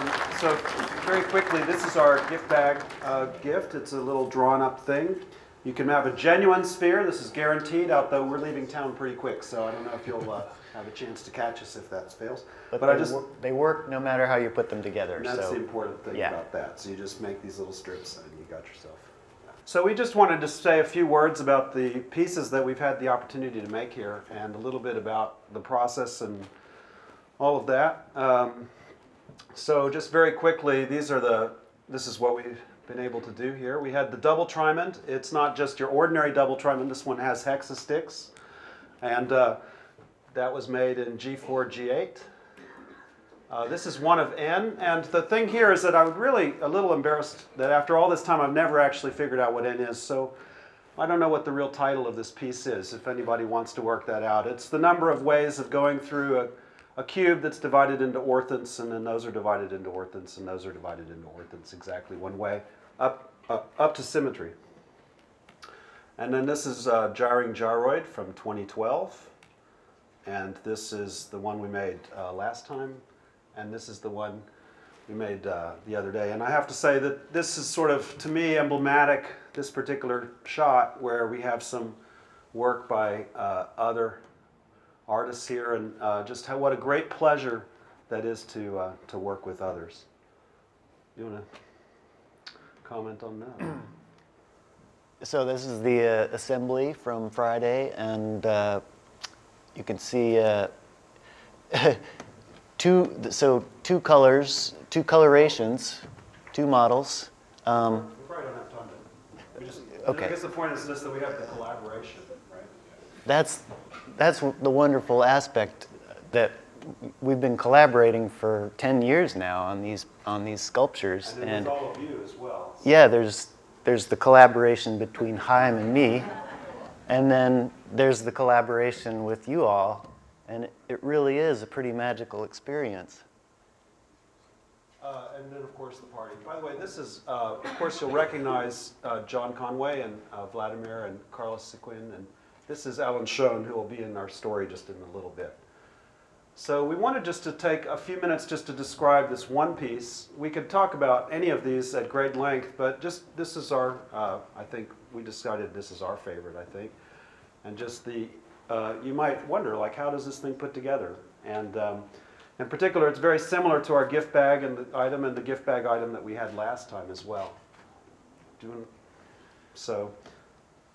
Um, so very quickly, this is our gift bag uh, gift. It's a little drawn up thing. You can have a genuine sphere. This is guaranteed, although we're leaving town pretty quick, so I don't know if you'll uh, have a chance to catch us if that fails. But, But they, I just, wor- they work no matter how you put them together. that's so the important thing yeah. about that. So you just make these little strips and you got yourself. So we just wanted to say a few words about the pieces that we've had the opportunity to make here and a little bit about the process and all of that. Um, so just very quickly, these are the, this is what we've been able to do here. We had the double trimond. It's not just your ordinary double trimond. This one has hexastix. And uh, that was made in G4, G8. Uh, this is one of N, and the thing here is that I'm really a little embarrassed that after all this time I've never actually figured out what N is, so I don't know what the real title of this piece is, if anybody wants to work that out. It's the number of ways of going through a, a cube that's divided into orthants, and then those are divided into orthants, and those are divided into orthants exactly one way, up, up, up to symmetry. And then this is uh, Gyring Gyroid from 2012. And this is the one we made uh, last time. And this is the one we made uh, the other day. And I have to say that this is sort of, to me, emblematic, this particular shot, where we have some work by uh, other artists here. And uh, just how, what a great pleasure that is to, uh, to work with others. You want to comment on that? So this is the uh, assembly from Friday, and uh, you can see uh, two. So two colors, two colorations, two models. Um, We probably don't have time to. We just, Okay. I guess the point is just that we have the collaboration, right? That's that's the wonderful aspect that we've been collaborating for 10 years now on these on these sculptures, And and all of you as well. yeah, there's there's the collaboration between Chaim and me, and then there's the collaboration with you all, and it, it really is a pretty magical experience. Uh, and then, of course, the party. By the way, this is, uh, of course, you'll recognize uh, John Conway and uh, Vladimir and Carlos Séquin. And this is Alan Schoen, who will be in our story just in a little bit. So we wanted just to take a few minutes just to describe this one piece. We could talk about any of these at great length, but just this is our, uh, I think we decided this is our favorite, I think. And just the, uh, you might wonder, like, how does this thing put together? And um, in particular, it's very similar to our gift bag and the item and the gift bag item that we had last time as well. Do you want- so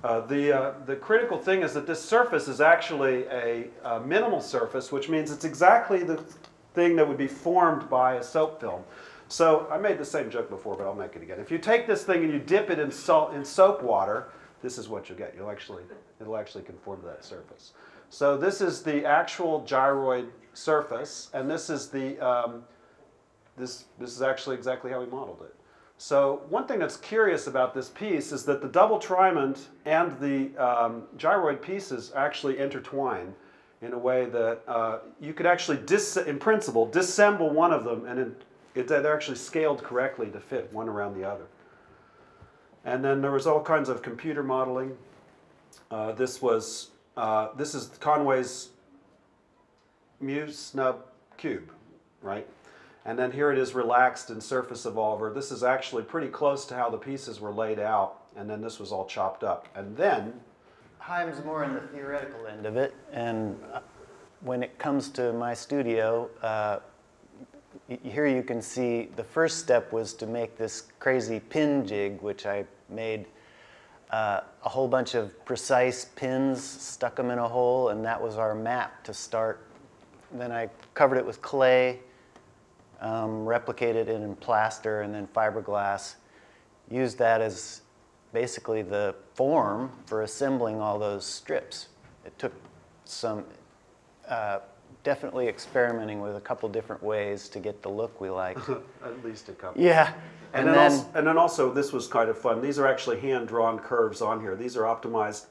uh, the, uh, the critical thing is that this surface is actually a, uh minimal surface, which means it's exactly the thing that would be formed by a soap film. So I made the same joke before, but I'll make it again. If you take this thing and you dip it in, salt, in soap water, this is what you'll get. You'll actually, it'll actually conform to that surface. So this is the actual gyroid surface, and this is the, um, this, this is actually exactly how we modeled it. So one thing that's curious about this piece is that the double trimond and the um, gyroid pieces actually intertwine in a way that uh, you could actually, in principle, disassemble one of them and it, they're actually scaled correctly to fit one around the other. And then there was all kinds of computer modeling. Uh, this was uh, this is Conway's Muse Snub Cube, right? And then here it is relaxed and Surface Evolver. This is actually pretty close to how the pieces were laid out, and then this was all chopped up. And then, Chaim's more in the theoretical end of it, and uh, when it comes to my studio, uh, here you can see the first step was to make this crazy pin jig, which I made uh, a whole bunch of precise pins, stuck them in a hole, and that was our map to start. Then I covered it with clay, um, replicated it in plaster and then fiberglass. Used that as basically the form for assembling all those strips. It took some uh, definitely experimenting with a couple different ways to get the look we liked. at least a couple. yeah, And, then, also, and then also, this was kind of fun. These are actually hand-drawn curves on here. These are optimized,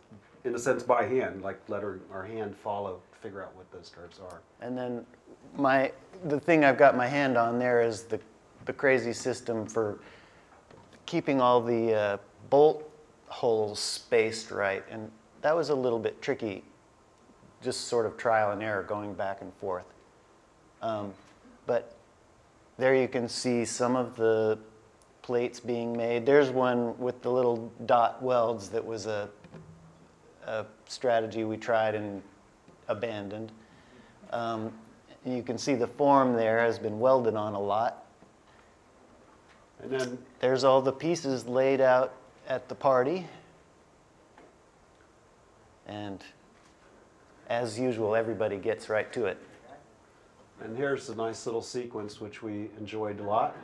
in a sense, by hand, like let our, our hand follow, figure out what those curves are. And then my the thing I've got my hand on there is the the crazy system for keeping all the uh, bolt holes spaced right, and that was a little bit tricky. Just sort of trial and error, going back and forth. Um, but there you can see some of the plates being made. There's one with the little dot welds that was a, a strategy we tried and abandoned. Um, you can see the form there has been welded on a lot. And then, There's all the pieces laid out at the party. And as usual, everybody gets right to it. and here's a nice little sequence which we enjoyed a lot.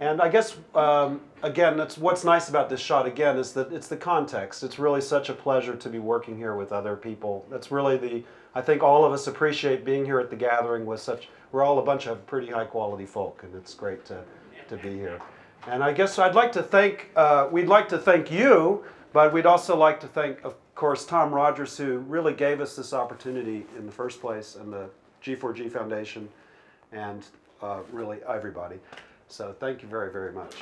And I guess, um, again, that's what's nice about this shot, again, is that it's the context. It's really such a pleasure to be working here with other people. That's really the, I think all of us appreciate being here at the gathering with such, we're all a bunch of pretty high quality folk, and it's great to, to be here. And I guess I'd like to thank, uh, we'd like to thank you, but we'd also like to thank, of course, Tom Rodgers, who really gave us this opportunity in the first place, and the G4G Foundation, and uh, really everybody. So thank you very, very much.